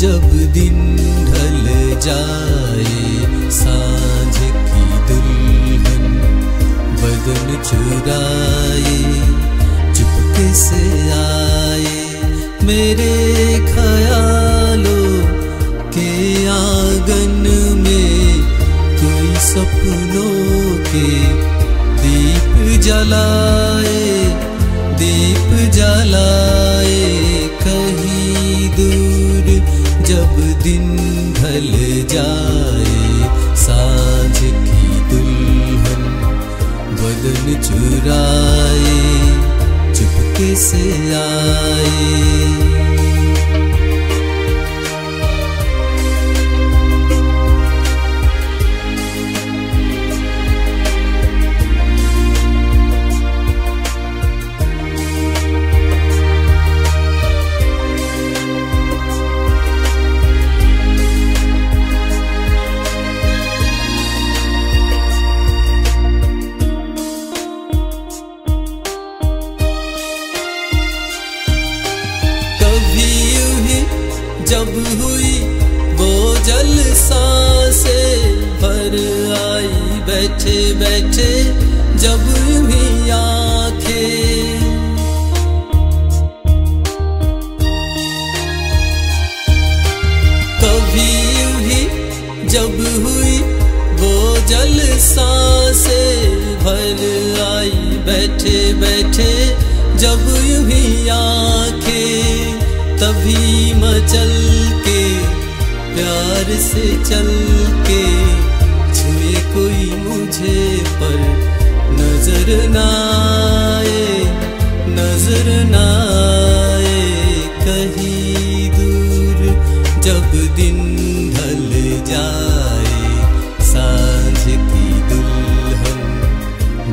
जब दिन ढल जाए, साँझ की बदन चुराए, चुपके से आए। मेरे ख्यालों के आँगन में कोई सपनों के दीप जलाए दीप जलाए। जब दिन ढल जाए साँझ की दुल्हन बदन चुराए चुपके से आए। जब हुई वो जल से भर आई, बैठे बैठे जब ही आँखें। कभी ही जब हुई वो जल से भर आई, बैठे बैठे जब ही आँखें, तभी मचल से चल के छुए कोई मुझे पर नज़र ना आए, नज़र ना आए कहीं दूर जब दिन ढल जाए, साँझ की दुल्हन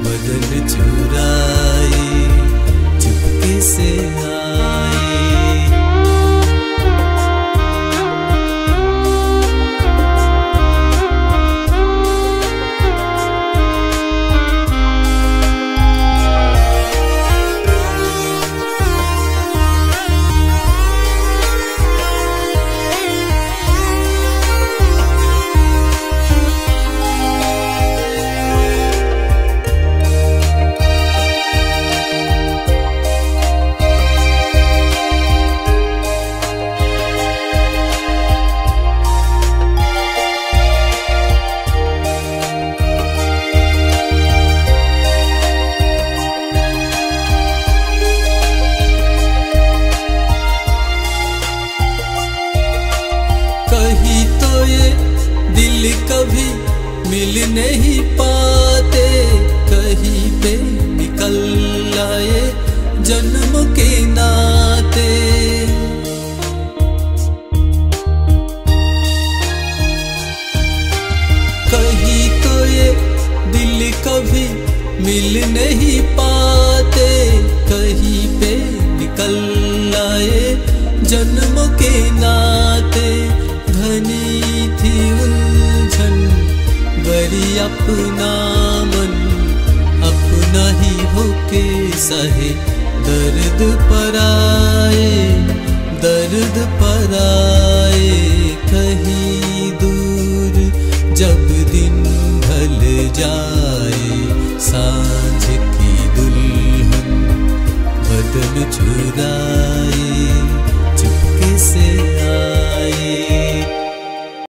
बदन चुराए दिल कभी मिल नहीं पाते। कहीं पे निकल आए जन्म के नाते। कहीं तो ये दिल कभी मिल नहीं पाते। कहीं पे निकल आए जन्म के नाते। घनी थी बड़ी अपना मन अपना ही होके सहे। दर्द पर आए, दर्द पर आए कहीं दूर, जब दिन ढल जाए, साँझ की दुल्हन बदन चुराए